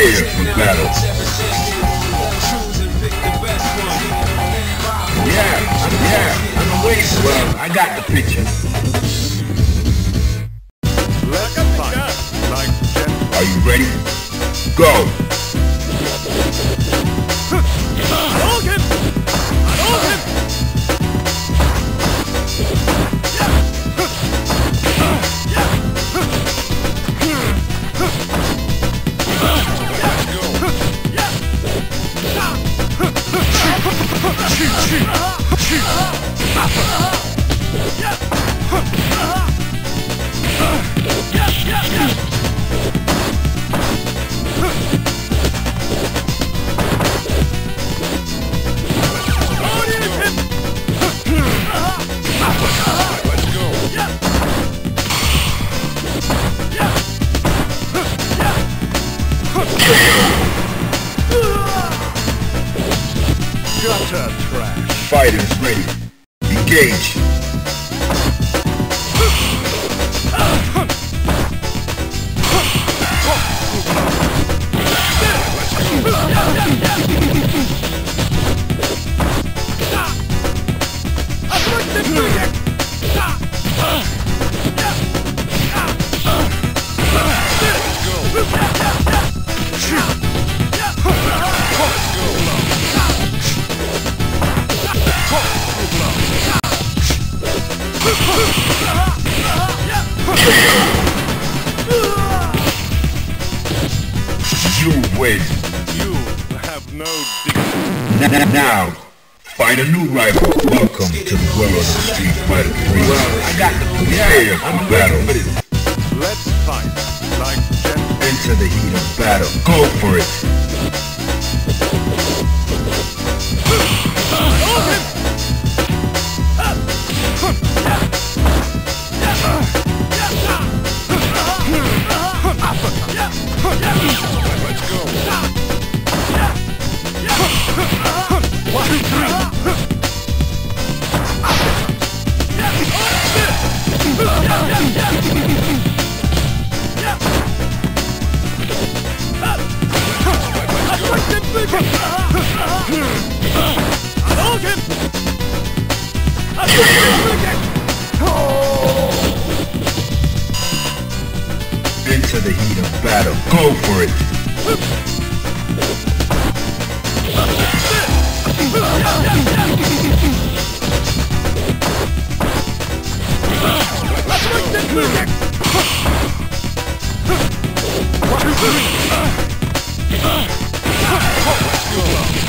prepared for battle. Yeah, I'm here. I'm awake. Well, I got the picture. Are you ready? Go! 去去去！去去 for it. Let's make this music! One, two, three! Let's go!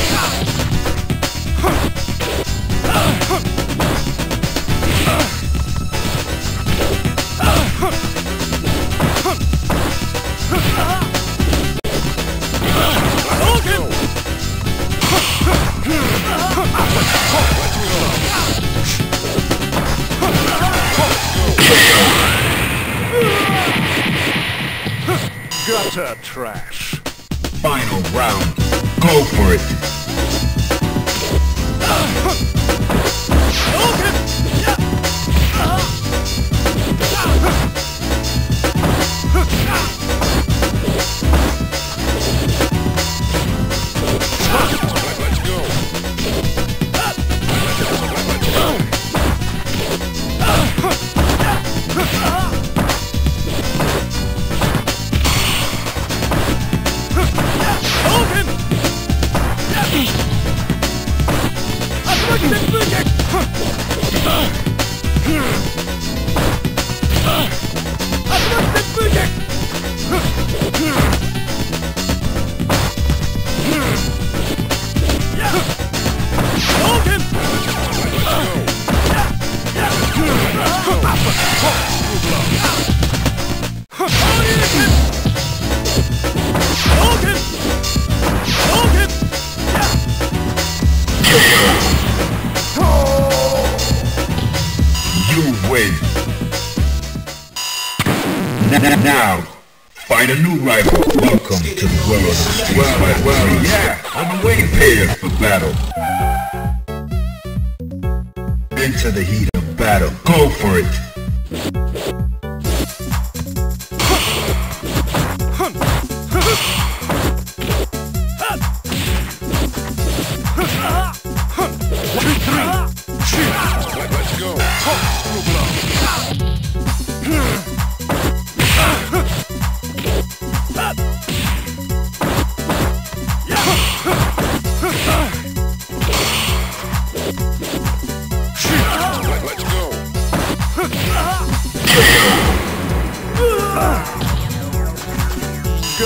smoke for it.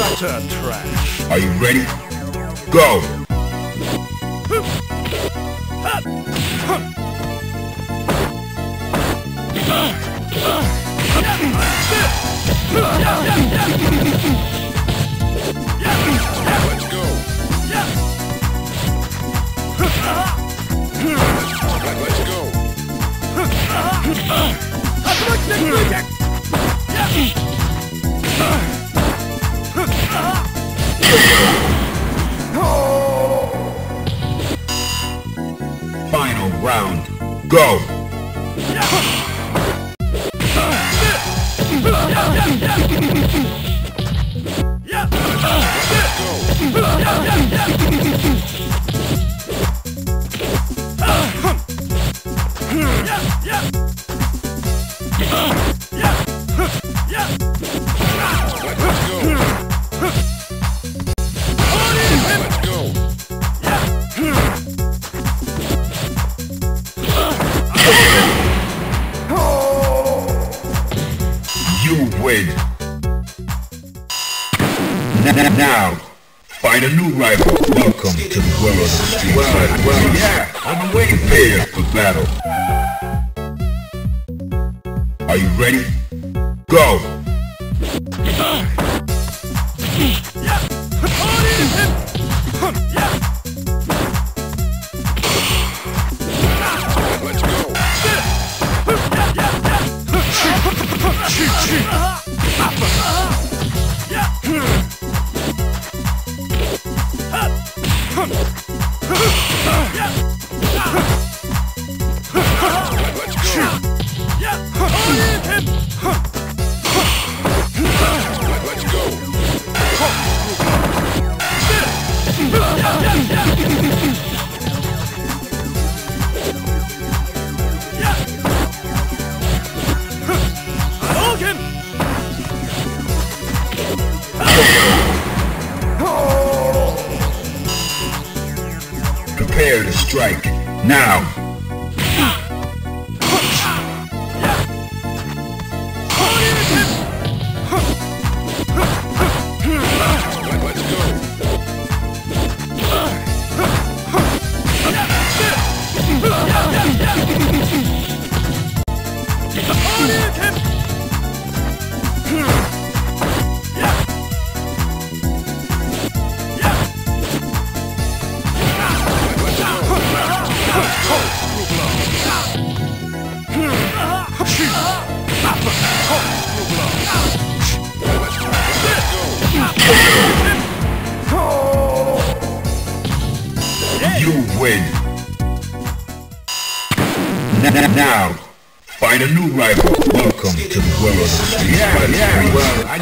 utter trash. Are you ready? Go! Let's go! Let's go! Let's go! Final round, go!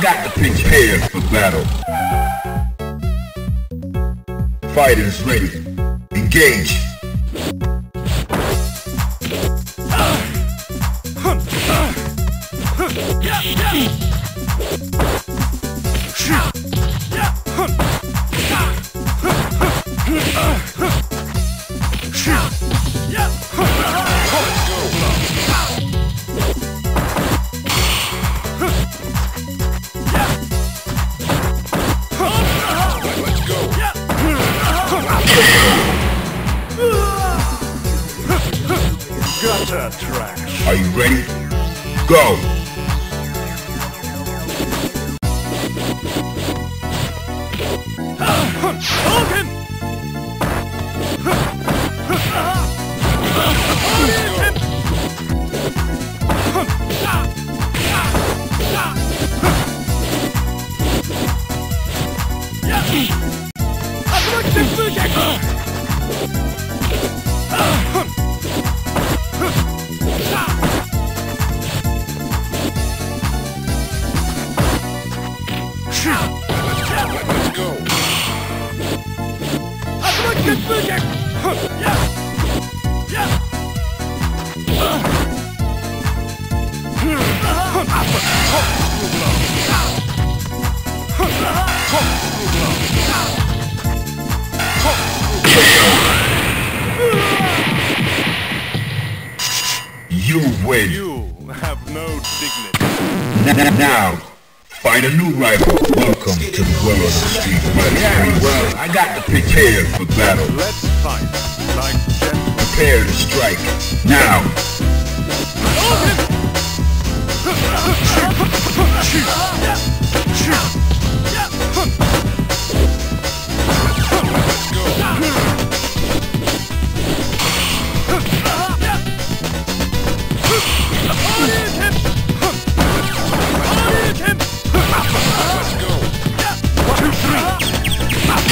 got to prepare for battle. Fighters ready. Engage.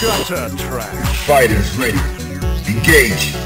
Gutter trash. Fighters ready. Engage.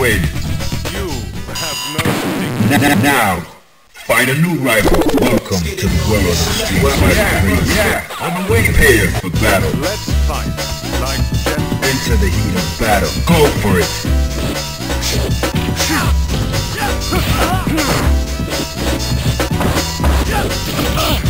Win. You have no. Now, find a new rival. Welcome to the world of Street Fighter 3. Yeah, I'm waiting here for battle. Let's fight like. Into the heat of battle. Go for it.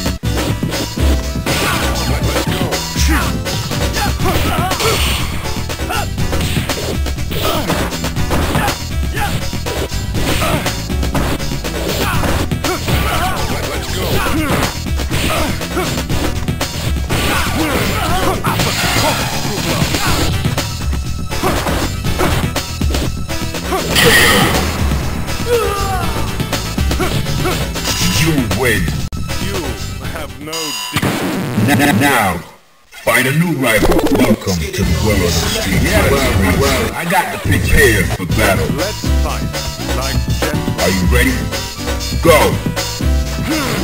Dignity. Find a new rival. Welcome to the world of the Street Fighter 3. Well, I got to prepare for battle. Let's fight like gentlemen. Are you ready? Go. Hmm.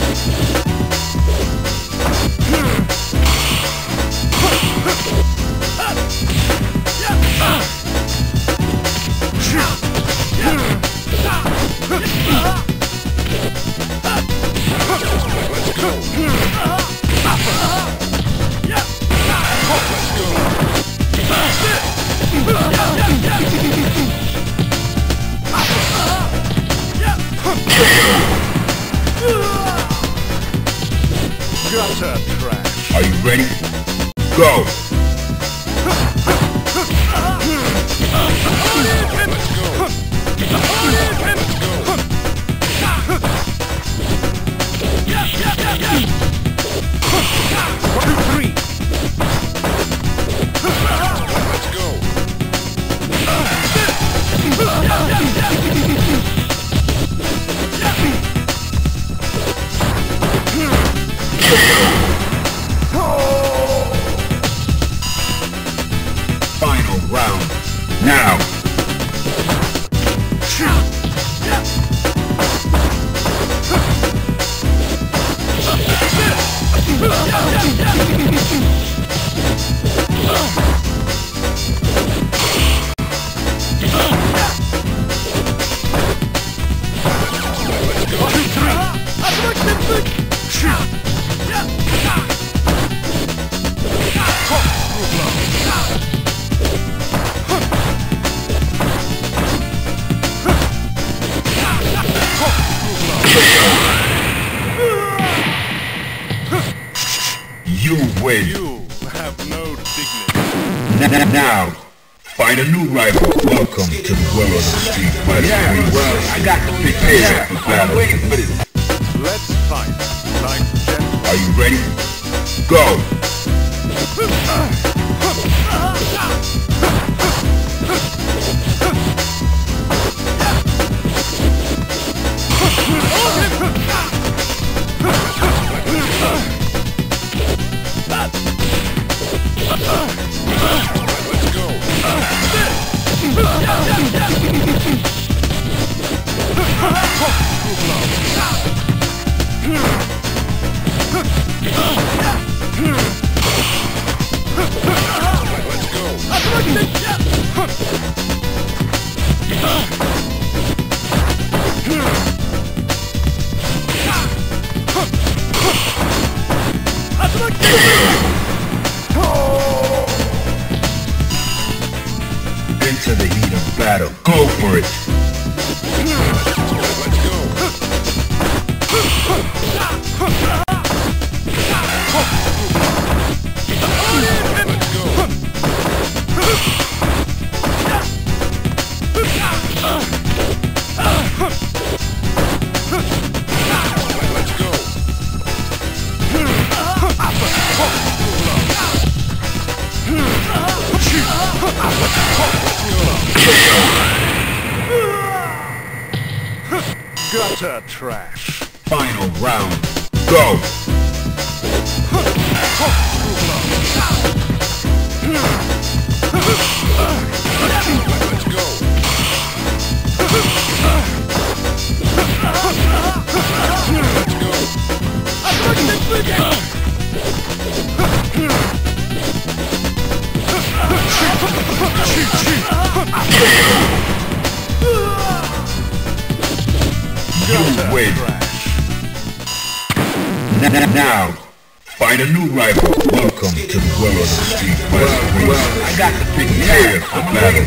Now, find a new rival. Welcome to the world of street fighting. Well, I got to prepare for battle.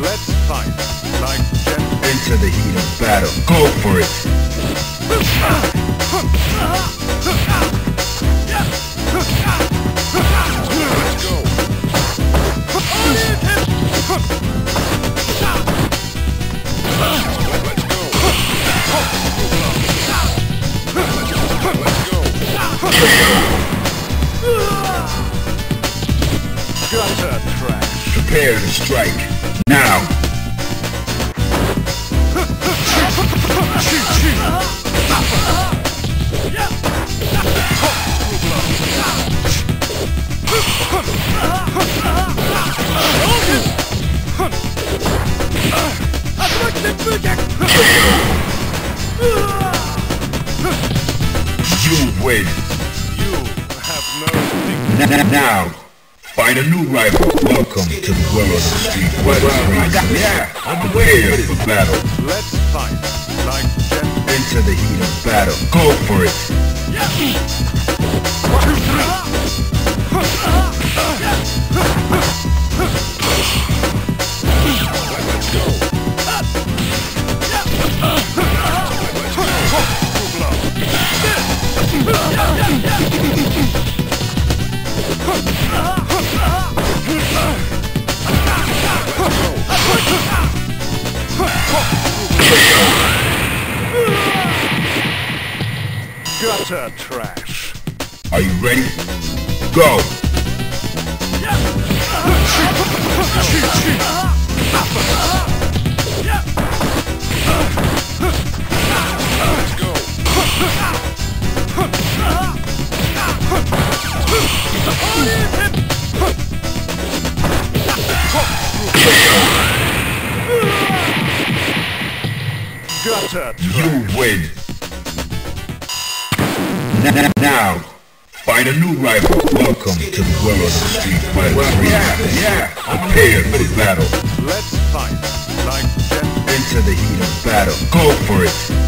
Let's fight like gentlemen. Into the heat of battle. Go for it. Prepare to strike. Now. You win. You have no. Now, find a new rival. Welcome to the world of the street fighting. Yeah, I'm prepared for battle. Let's fight like gentlemen. Into the heat of battle. Go for it. Let's Gutter trash. Are you ready? Go. Let's go. Gutter. You win. Now, find a new rival. Welcome to the world of street fighting. Yeah, yeah, I'm prepared for the battle. Let's fight like. Into the heat of battle. Go for it.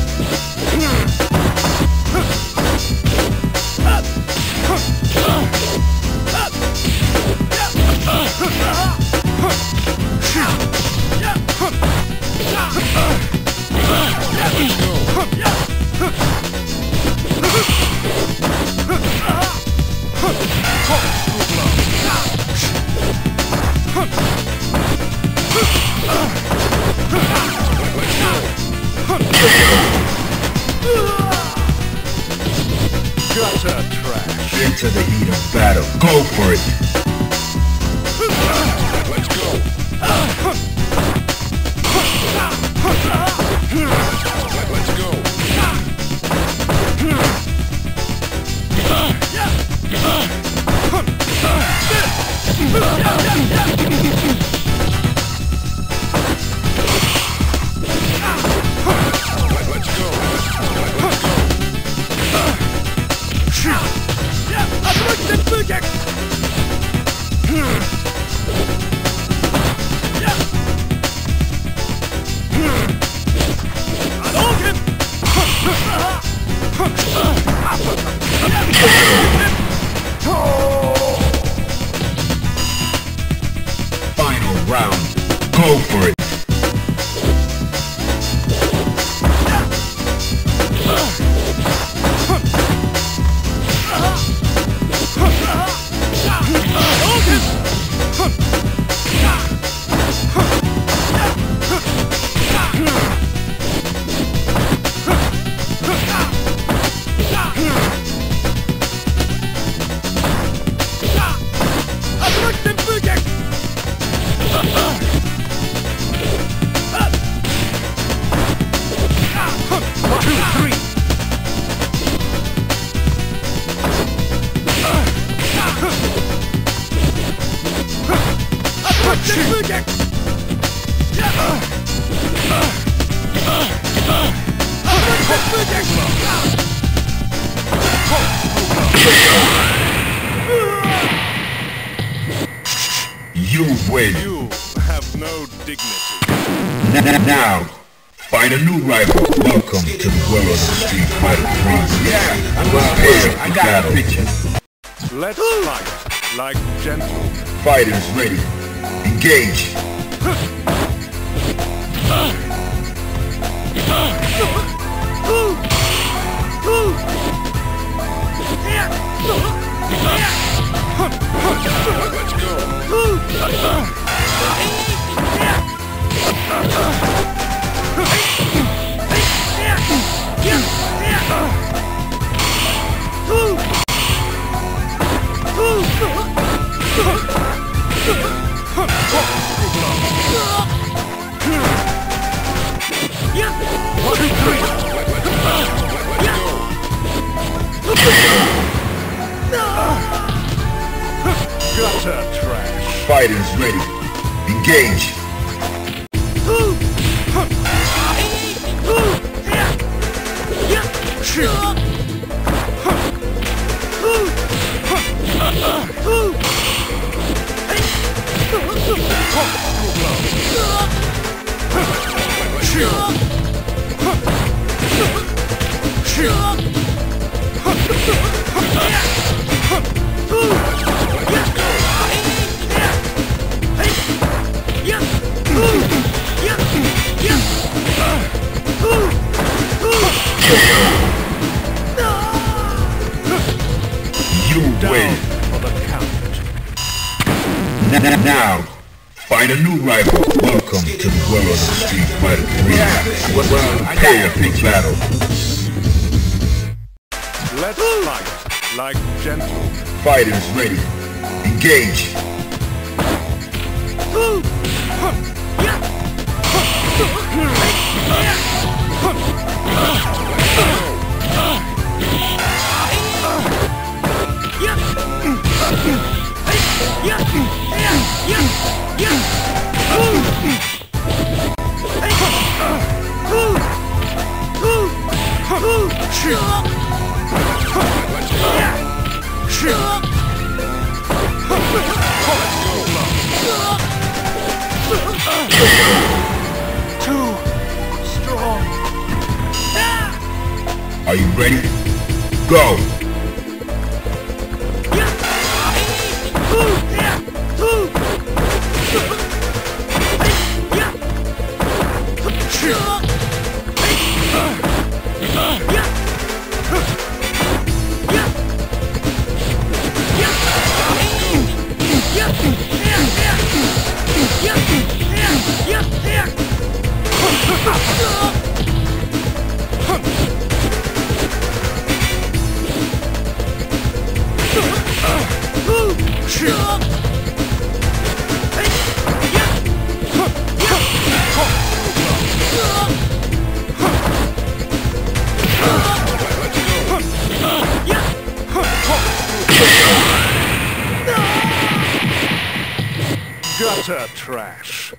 Gutter trash.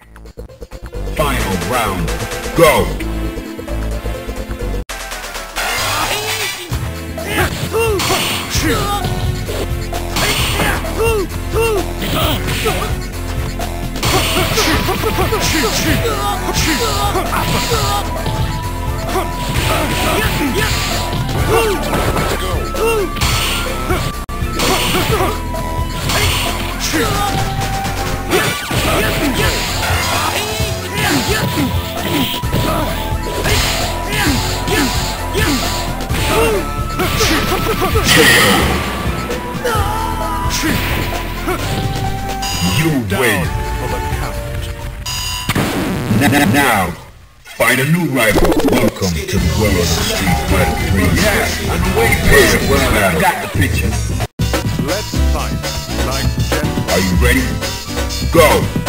Final round. Go. A new rival. Welcome to the world of Street Fighter 3. Yeah, I'm waiting for the battle. Got the picture. Let's fight like gentlemen. Are you ready? Go!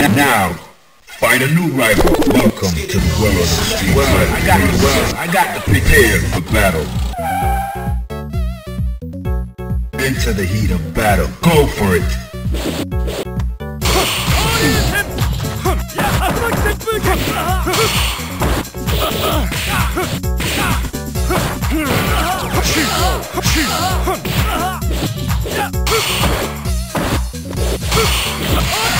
Now, find a new rival. Welcome to the world of Street Fighter. I got the well, I got the prepare for battle. Into the heat of battle. Go for it.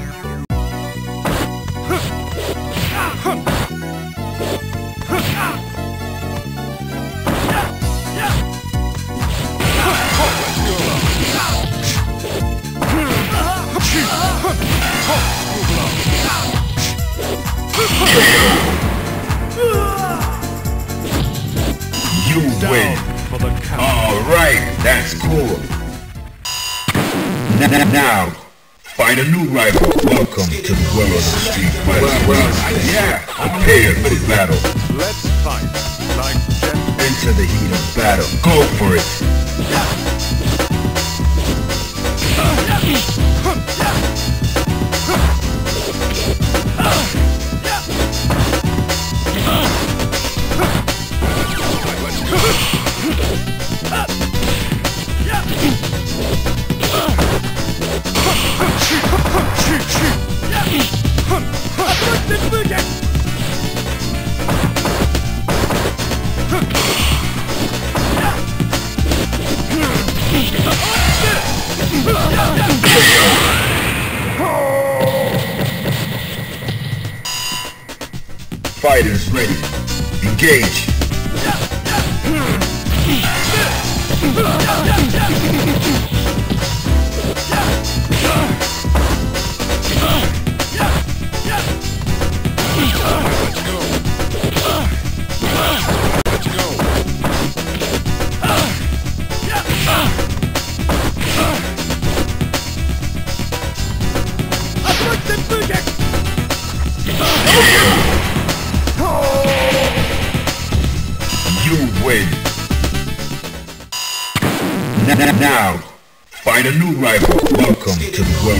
well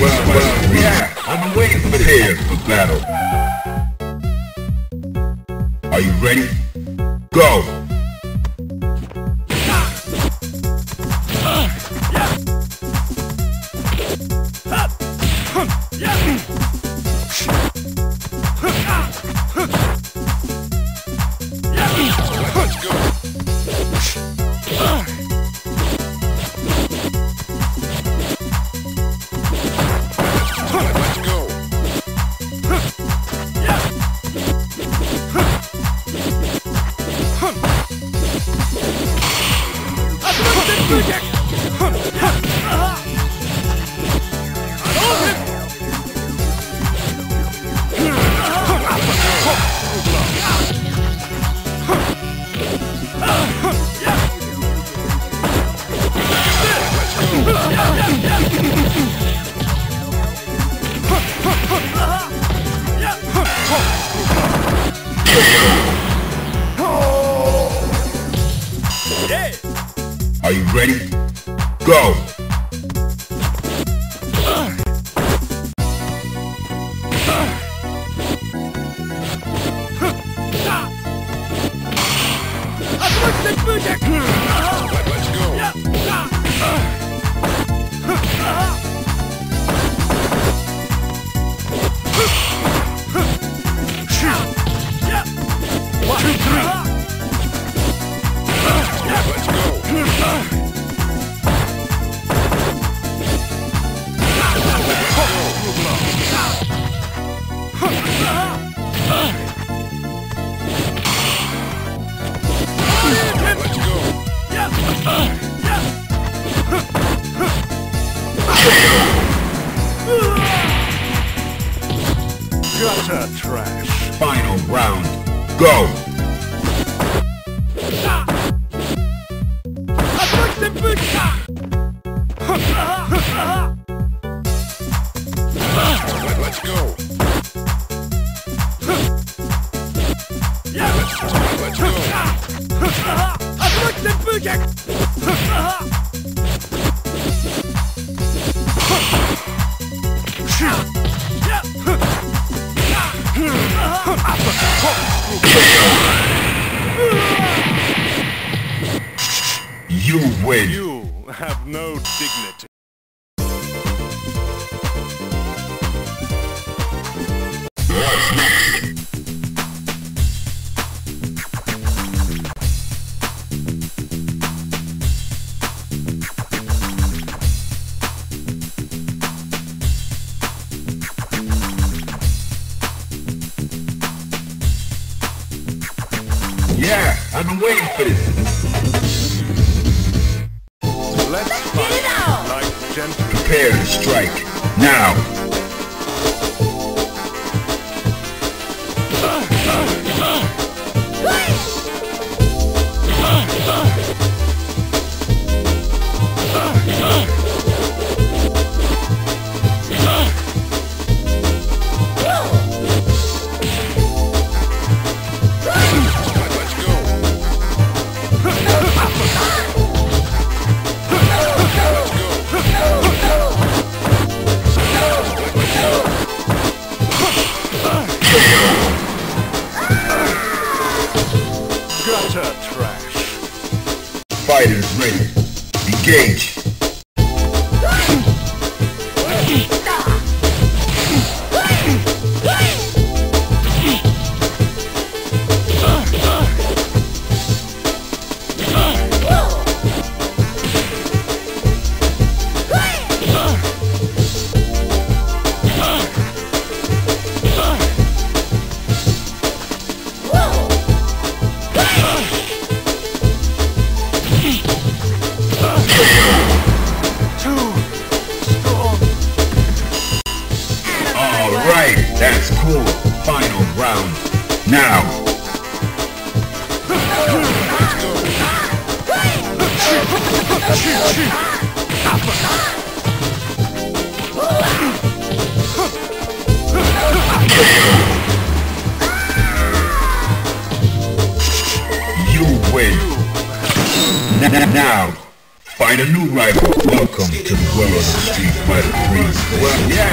well, well, yeah, I'm waiting prepared for battle. Are you ready? Go!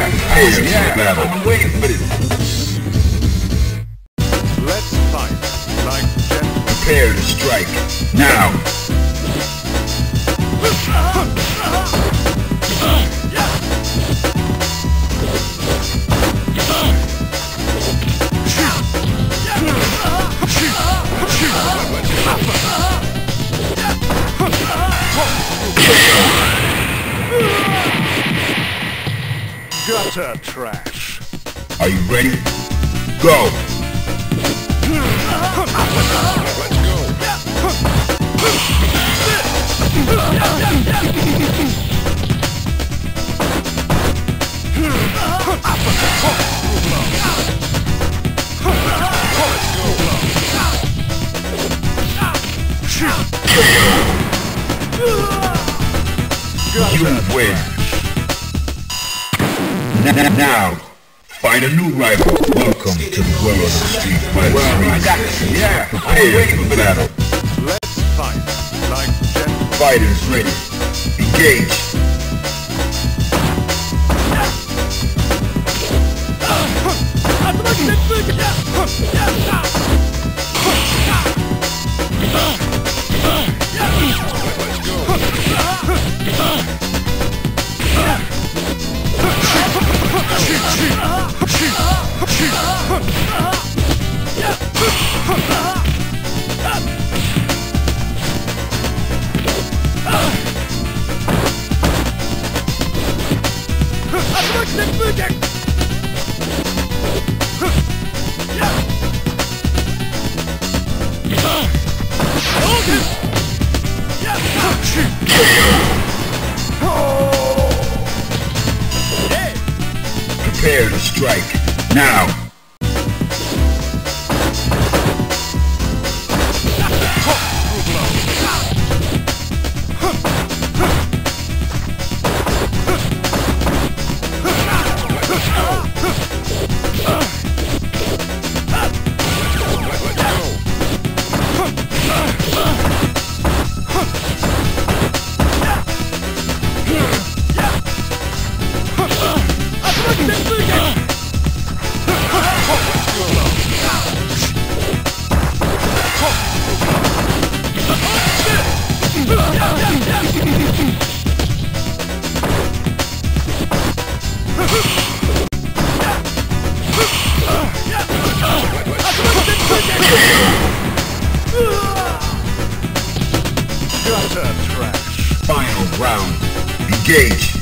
Yeah, been waiting for this. Let's fight like gentlemen. Prepare to strike. Now. Gutter trash. Are you ready? Go! You win. Now, find a new rival. Welcome to the world of Street Fighter 3. Well, I got this. Yeah, Prepare for for battle. Let's fight like gentlemen. Fighters ready. Engage. Engage.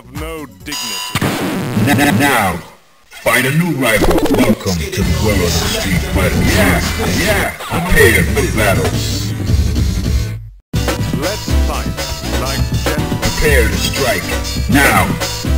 have no dignity. Now, find a new rival. Welcome to the world of the street fighter. Yeah, yeah, Prepare for battle. Let's fight like gentlemen. Prepare to strike. Now.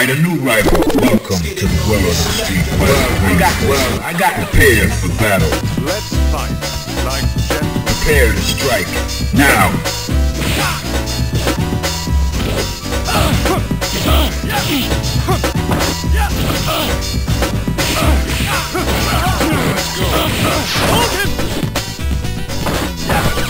Find a new rival. Welcome to the world of street fighter. I got, well, I got prepared for battle. Let's fight like gentlemen. Prepare to strike. Now, Let's go. Let's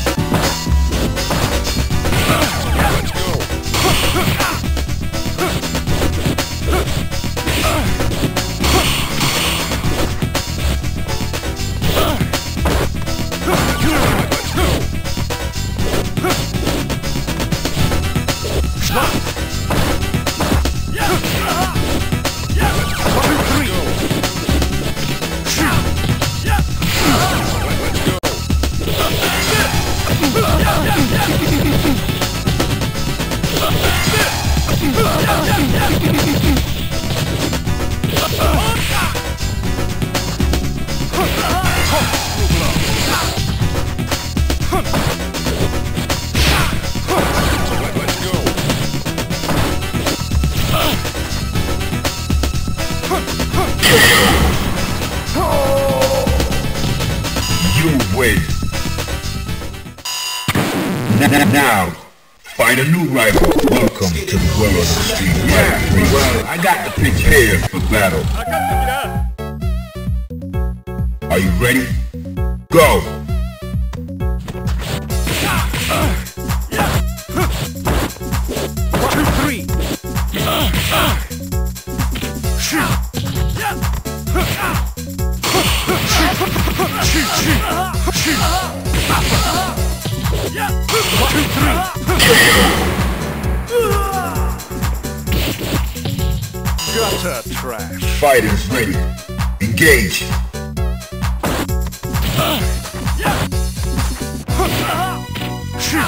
You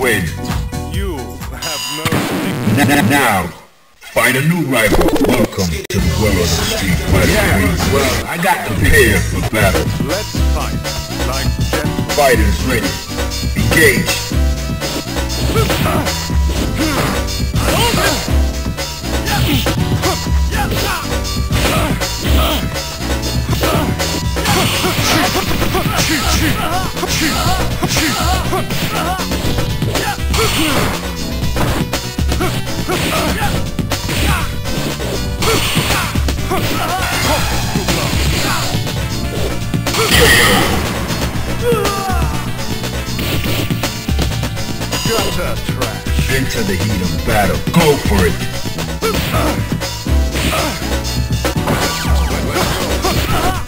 win. You have no. N- Now, find a new rival. Welcome to the world of street fighter. Well, I got prepared for battle. Let's fight like gentlemen. Fighters ready. Engage. Yeah! Gutter trash. Into the heat of battle. Go for it. Let's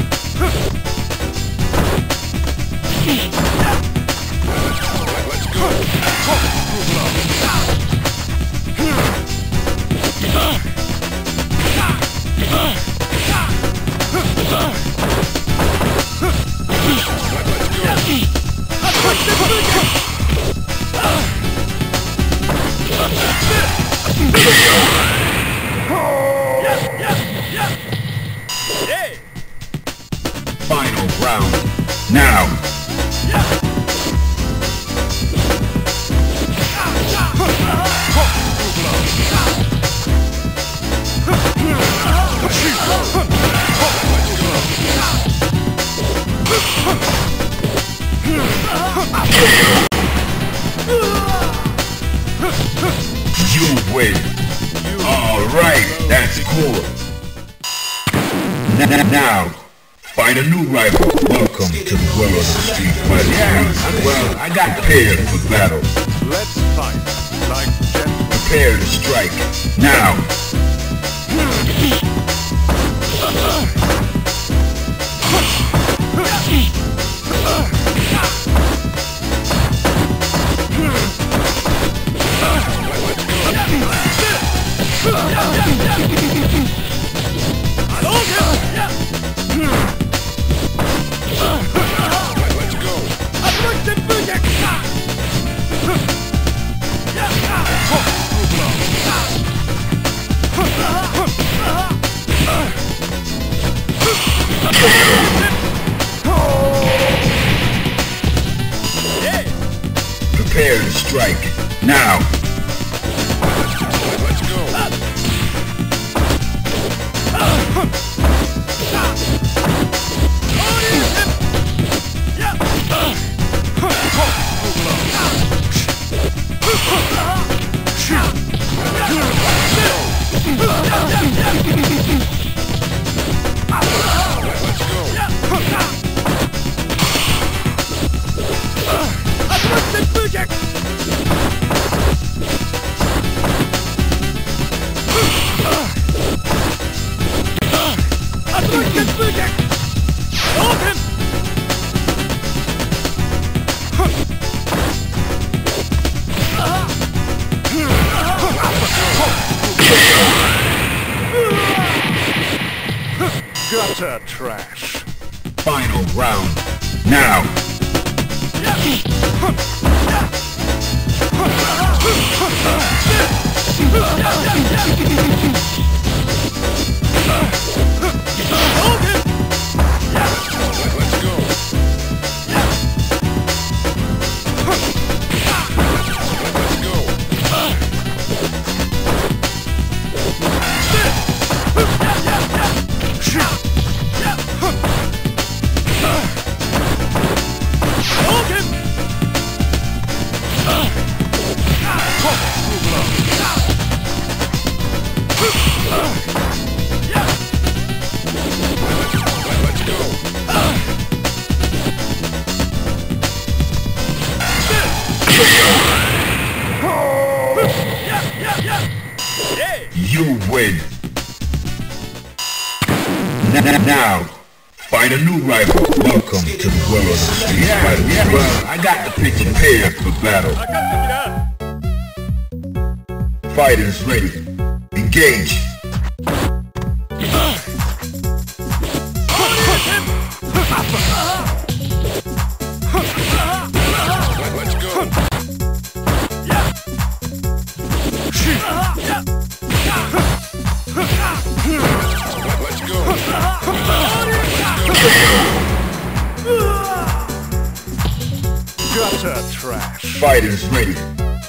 Gutter trash. Fighters ready.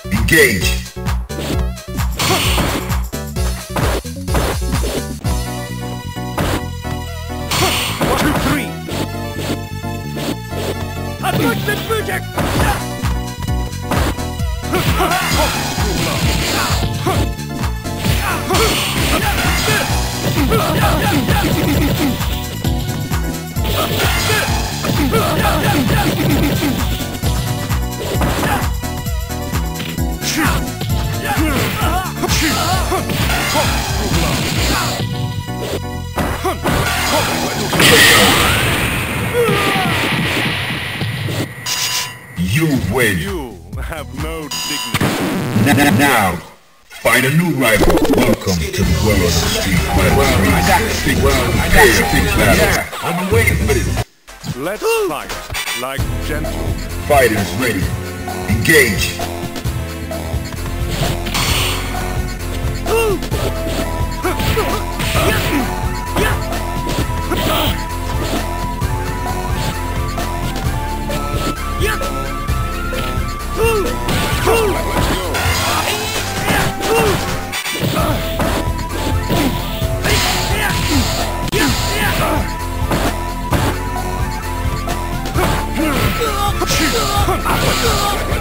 Engage. Two, three. You win. You have no dignity. Now, find a new rival. Welcome to the world of Street Fighter. Well, I got picture. Well, I got picture. Yeah, I've been waiting for this. Let's fight like gentlemen. Fighters ready. Engage. Let's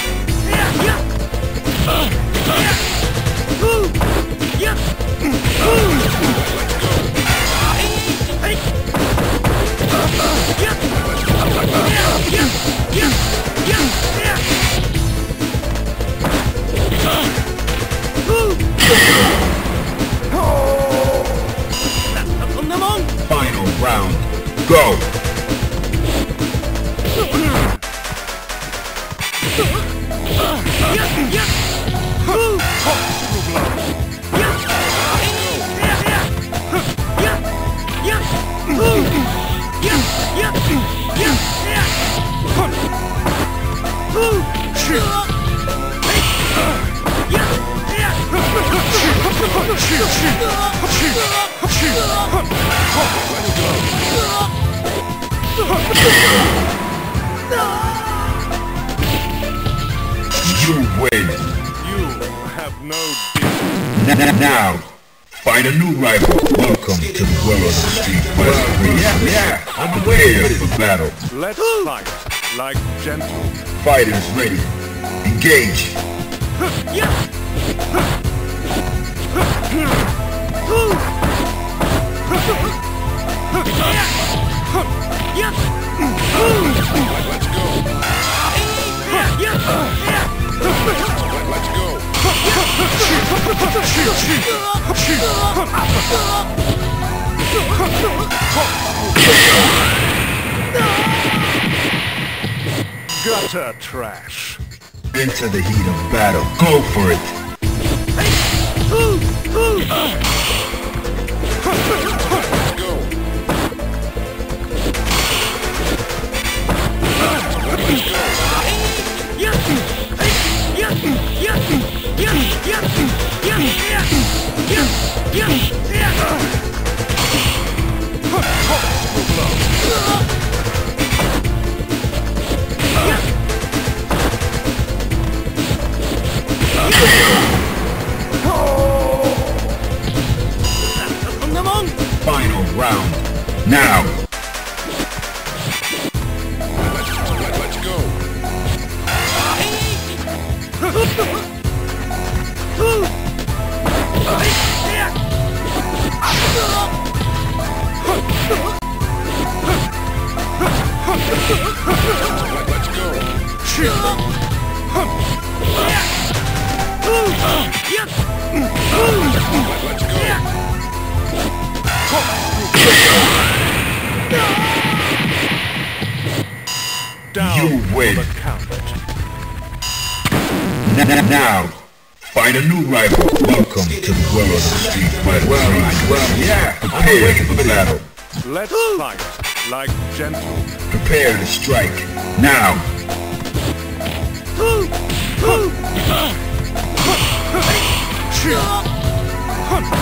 Final round. Go. Now, find a new rival. Welcome to the world of the Street Fighter 3. Yeah, yeah, I'm prepared for battle. Let's fight like gentlemen. Fighters ready. Engage. Let's go. Gutter trash. Into the heat of battle. Go for it. Final round. Now, You win. for the count. N- now, find a new rival. Welcome to the world of the Street Fighter 3. Well, yeah, prepare for the battle. Let's fight like gentlemen. Prepare to strike. Now, Let's go.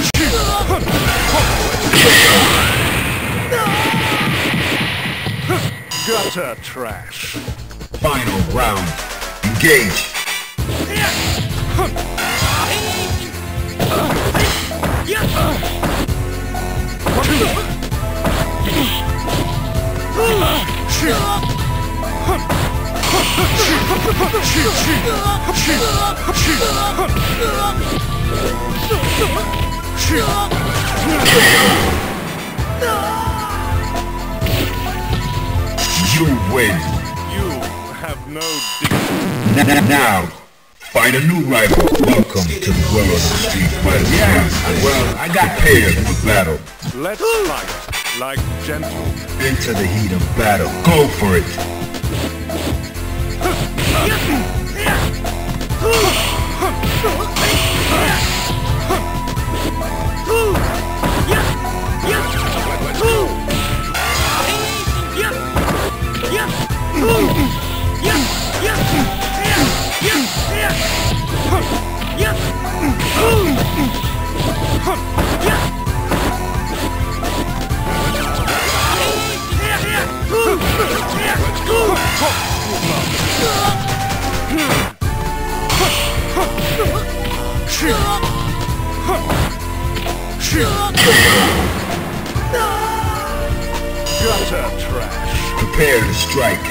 Gutter trash. Final round. Engage. You win. You have no dignity. N- now, find a new rival. Welcome to the world of the Street Fighter. Yeah, well, I got prepared for battle. Let's fight like gentlemen. Into the heat of battle. Go for it. Prepare to strike.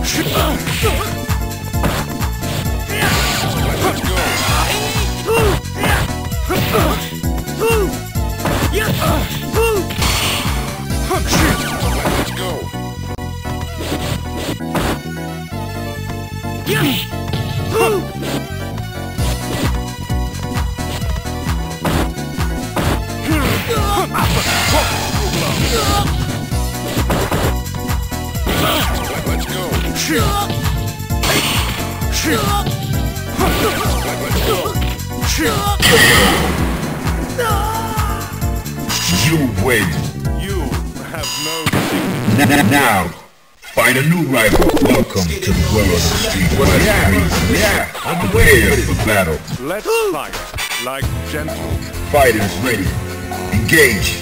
Let's go. Let's go. Let's You win. You have no dignity. N- Now, find a new rival. Welcome to the world of street fighter. Yeah, yeah, I'm prepared for battle. Let's fight like gentlemen. Fighters ready. Engage.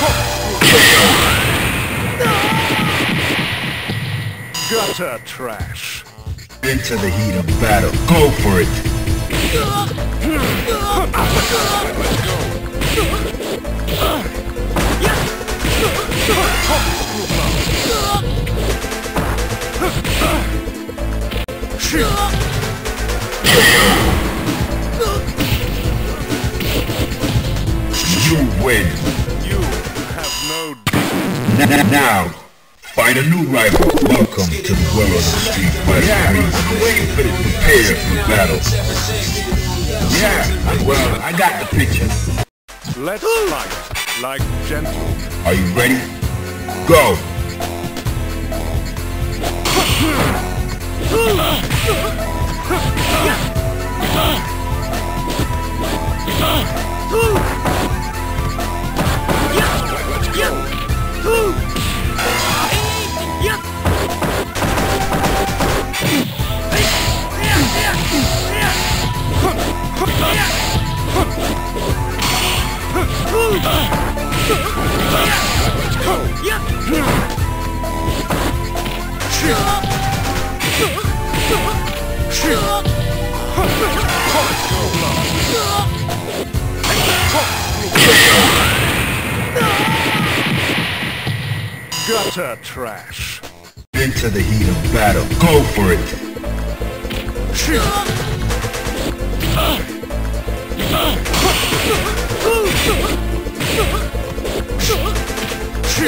Huh! Gutter trash. Into the heat of battle. Go for it. You win. You have no Now, find a new rival. Welcome to the world of street fighter. Yeah, I'm waiting for this. Prepare for battle. Yeah, well, I got the picture. Let's fight like gentlemen. Are you ready? Go! Let's go. Gutter trash. Into the heat of battle. Go for it. You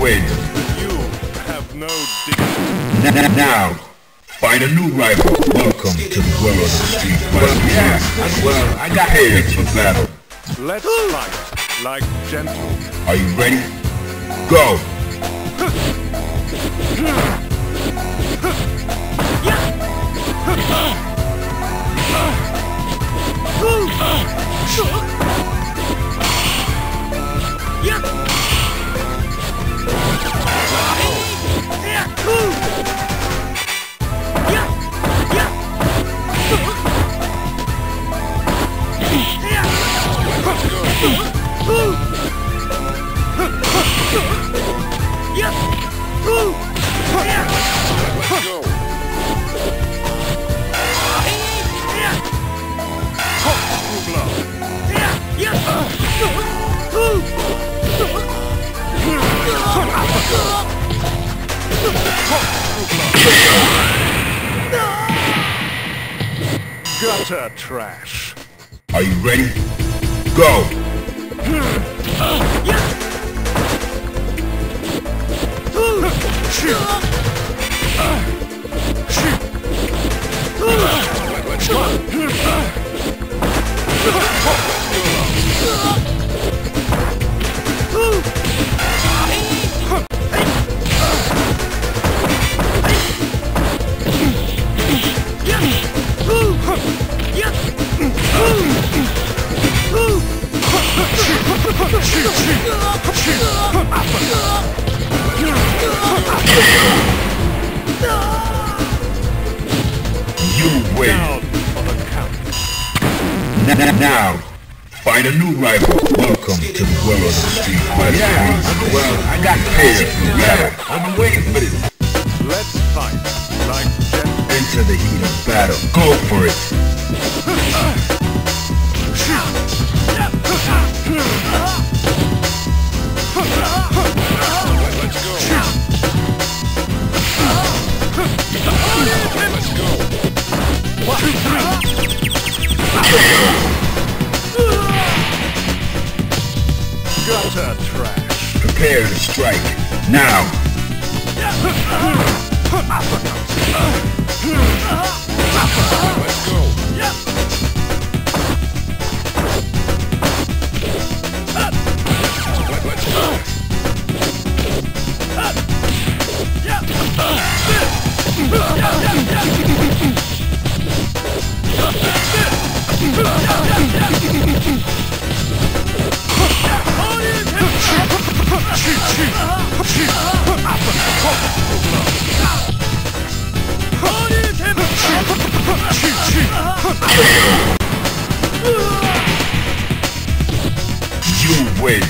win. You have no dignity. Now, find a new rival. Welcome to the world of street fighting. Yeah, well, I got prepared for battle. Let's fight like gentlemen. Are you ready? Go! Let's Gutter trash. Are you ready? Go! Let's go. You win. Down for the count. N- n- Now, find a new rival. Welcome to the world of street fighting. Yeah, well, I got prepared for battle. I've been waiting for this. Let's fight like gentlemen. Into the heat of battle. Go for it. Let's go. Gutter trash. Prepare to strike. Now. Let's go. You win.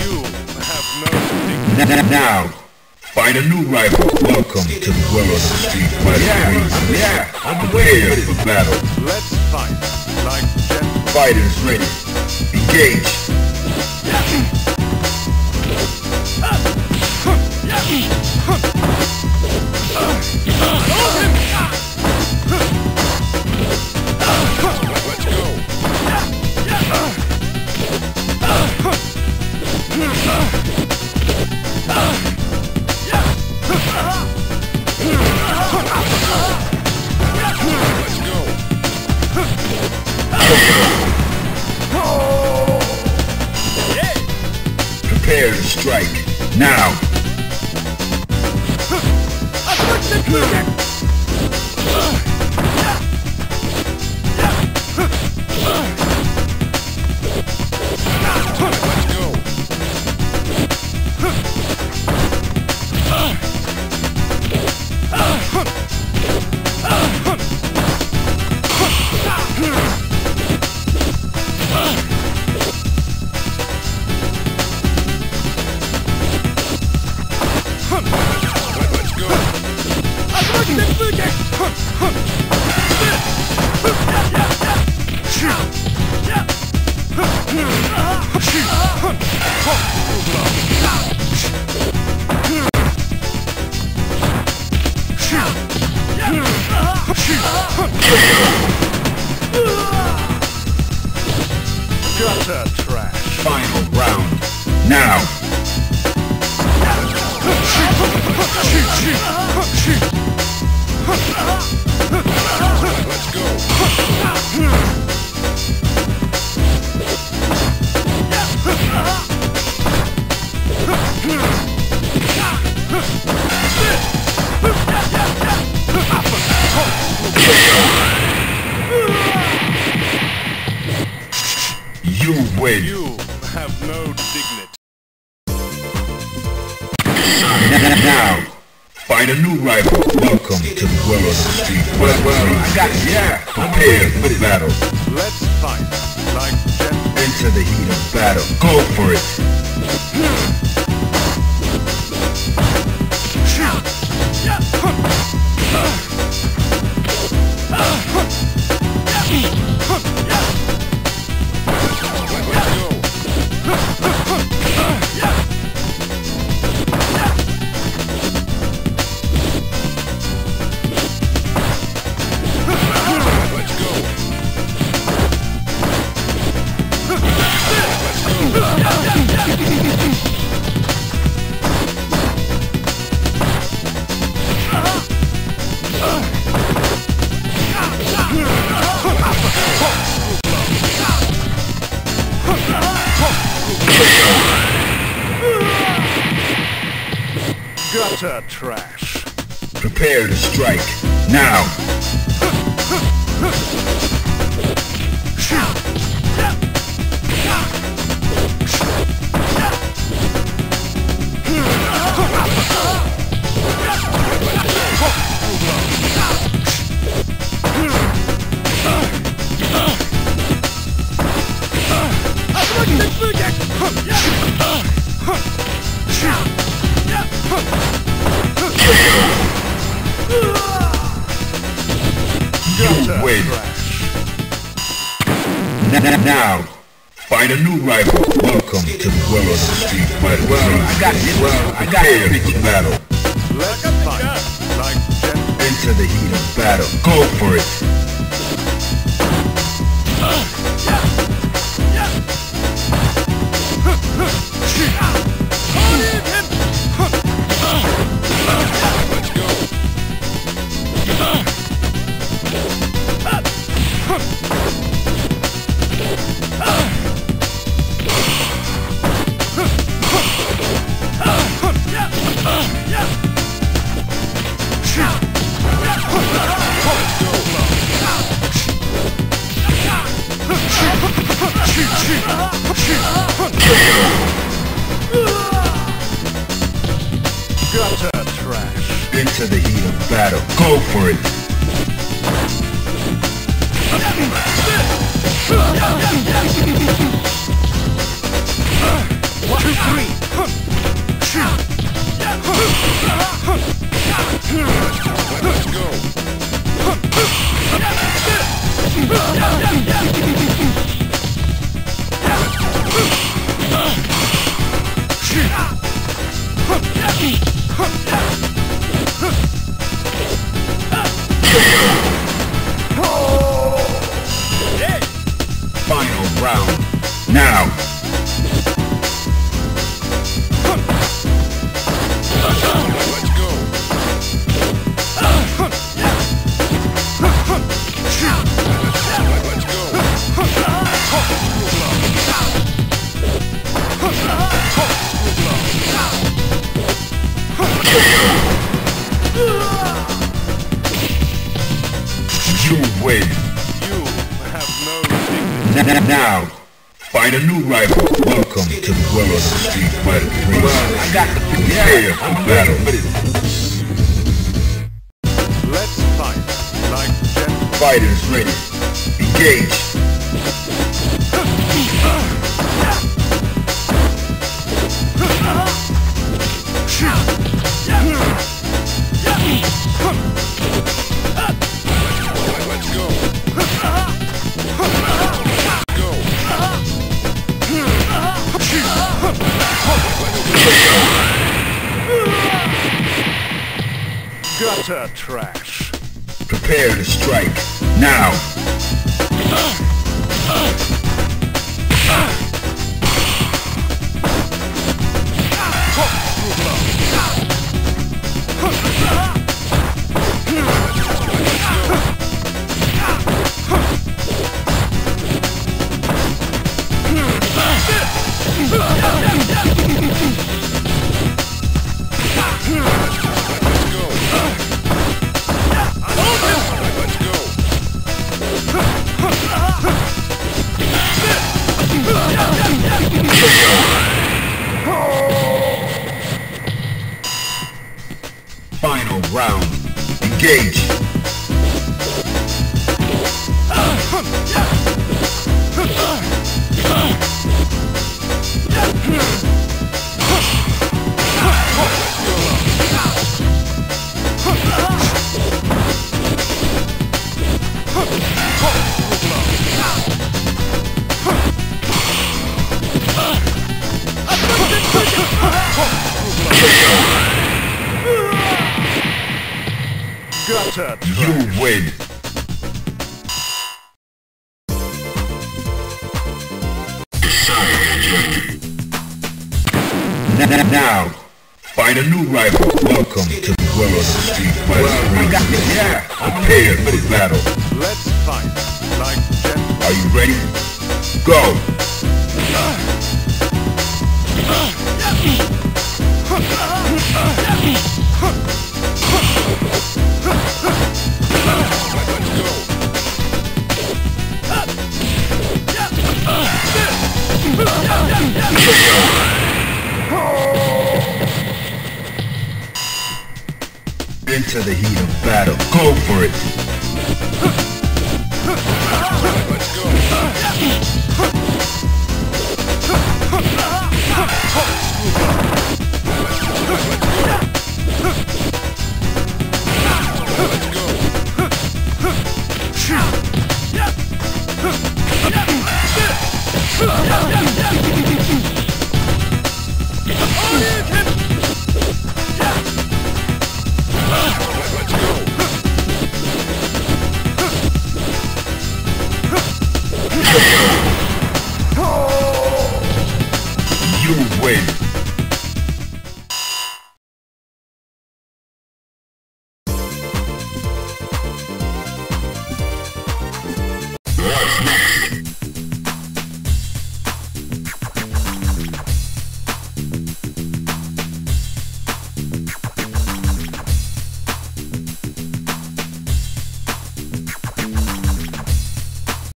You have no dignity. N- n- Now, find a new rival. Welcome to the world of street fighting. Yeah, yeah, I'm prepared for battle. Let's fight like gentlemen. Fighters ready. Engage.